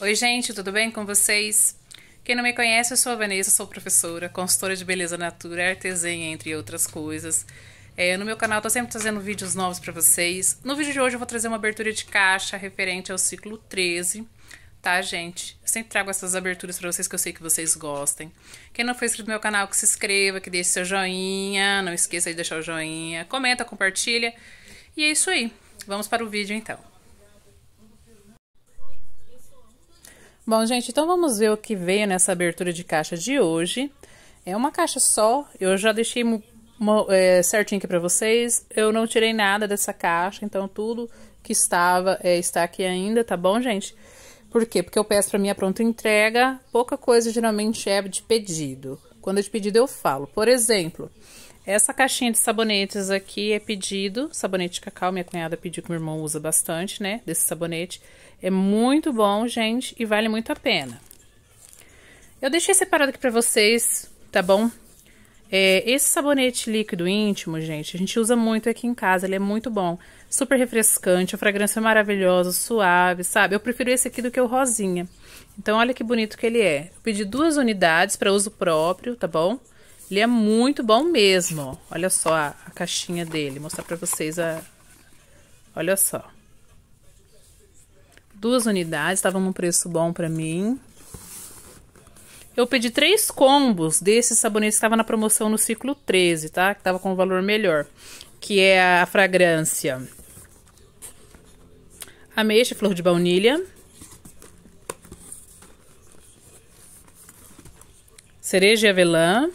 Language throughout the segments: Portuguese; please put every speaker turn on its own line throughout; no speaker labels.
Oi, gente, tudo bem com vocês? Quem não me conhece, eu sou a Vanessa, sou professora, consultora de beleza natura, artesã, entre outras coisas. É, no meu canal tô sempre trazendo vídeos novos para vocês. No vídeo de hoje eu vou trazer uma abertura de caixa referente ao ciclo 13, tá, gente? Eu sempre trago essas aberturas para vocês que eu sei que vocês gostem. Quem não for inscrito no meu canal, que se inscreva, que deixe seu joinha, não esqueça de deixar o joinha, comenta, compartilha. E é isso aí. Vamos para o vídeo então. Bom, gente, então vamos ver o que veio nessa abertura de caixa de hoje. É uma caixa só, eu já deixei é, certinho aqui para vocês. Eu não tirei nada dessa caixa, então tudo que estava é, está aqui ainda, tá bom, gente? Por quê? Porque eu peço para minha pronta entrega, pouca coisa geralmente é de pedido. Quando é de pedido eu falo. Por exemplo, essa caixinha de sabonetes aqui é pedido, sabonete de cacau, minha cunhada pediu que meu irmão usa bastante, né, desse sabonete. É muito bom, gente, e vale muito a pena. Eu deixei separado aqui pra vocês, tá bom? É, esse sabonete líquido íntimo, gente, a gente usa muito aqui em casa, ele é muito bom. Super refrescante, a fragrância é maravilhosa, suave, sabe? Eu prefiro esse aqui do que o rosinha. Então, olha que bonito que ele é. Eu pedi duas unidades para uso próprio, tá bom? Ele é muito bom mesmo. Olha só a, a caixinha dele. Vou mostrar para vocês a... Olha só. Duas unidades, estavam num preço bom para mim. Eu pedi três combos desses sabonetes que estavam na promoção no ciclo 13, tá? Que tava com um valor melhor. Que é a fragrância ameixa, flor de baunilha. Cereja e avelã.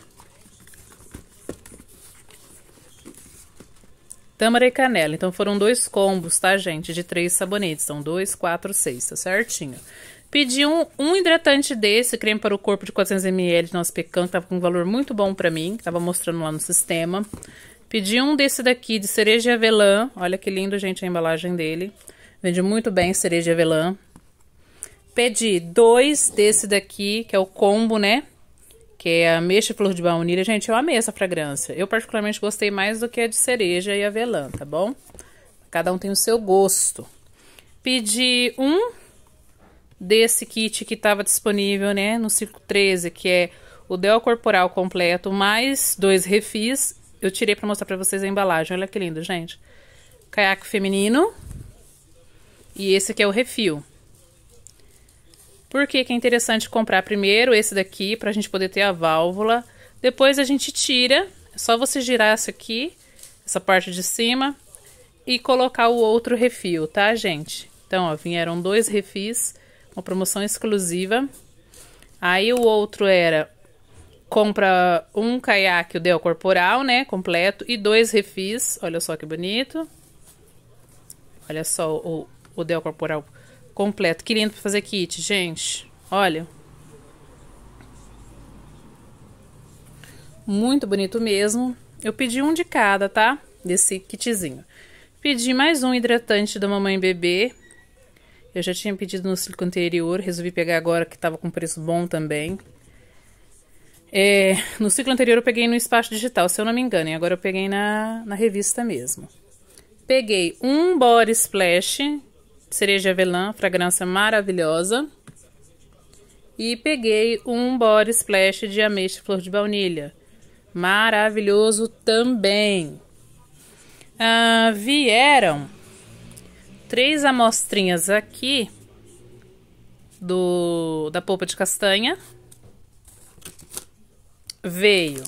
Tâmara e canela. Então, foram dois combos, tá, gente? De três sabonetes. São dois, quatro, seis, tá certinho? Pedi um, um hidratante desse, creme para o corpo de 400ml de nosso pecan, que tava com um valor muito bom pra mim, que tava mostrando lá no sistema. Pedi um desse daqui, de cereja e avelã. Olha que lindo, gente, a embalagem dele. Vende muito bem cereja e avelã. Pedi dois desse daqui, que é o combo, né? Que é a ameixa flor de baunilha. Gente, eu amei essa fragrância. Eu particularmente gostei mais do que a de cereja e avelã, tá bom? Cada um tem o seu gosto. Pedi um desse kit que estava disponível, né, no ciclo 13, que é o Del Corporal completo, mais dois refis. Eu tirei para mostrar para vocês a embalagem. Olha que lindo, gente. Caiaque feminino. E esse aqui é o refil. Por que, que é interessante comprar primeiro esse daqui para a gente poder ter a válvula? Depois a gente tira, é só você girar essa aqui, essa parte de cima, e colocar o outro refil, tá, gente? Então, ó, vieram dois refis, uma promoção exclusiva. Aí o outro era compra um caiaque, o Del Corporal, né, completo, e dois refis, olha só que bonito. Olha só o, o Del Corporal completo. Que lindo pra fazer kit, gente. Olha. Muito bonito mesmo. Eu pedi um de cada, tá? Desse kitzinho. Pedi mais um hidratante da Mamãe Bebê. Eu já tinha pedido no ciclo anterior, resolvi pegar agora que tava com preço bom também. É, no ciclo anterior eu peguei no espaço digital, se eu não me engano, e agora eu peguei na, na revista mesmo. Peguei um Body Splash cereja avelã, fragrância maravilhosa. E peguei um body splash de ameixa flor de baunilha. Maravilhoso também. Ah, vieram três amostrinhas aqui do da polpa de castanha. Veio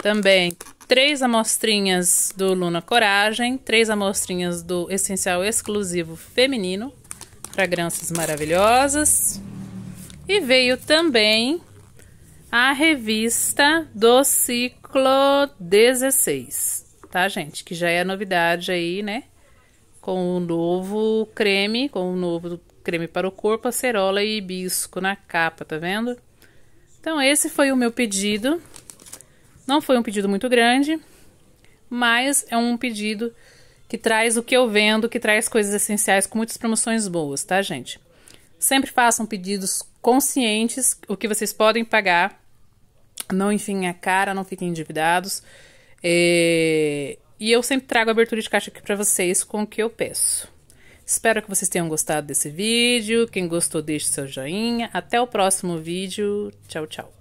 também três amostrinhas do Luna Coragem, três amostrinhas do Essencial Exclusivo Feminino, fragrâncias maravilhosas. E veio também a revista do ciclo 16, tá, gente? Que já é novidade aí, né? Com o novo creme, com o novo creme para o corpo, acerola e hibisco na capa, tá vendo? Então, esse foi o meu pedido. Não foi um pedido muito grande, mas é um pedido que traz o que eu vendo, que traz coisas essenciais com muitas promoções boas, tá, gente? Sempre façam pedidos conscientes, o que vocês podem pagar. Não enfim a cara, não fiquem endividados. É... E eu sempre trago abertura de caixa aqui para vocês com o que eu peço. Espero que vocês tenham gostado desse vídeo. Quem gostou, deixe seu joinha. Até o próximo vídeo. Tchau, tchau.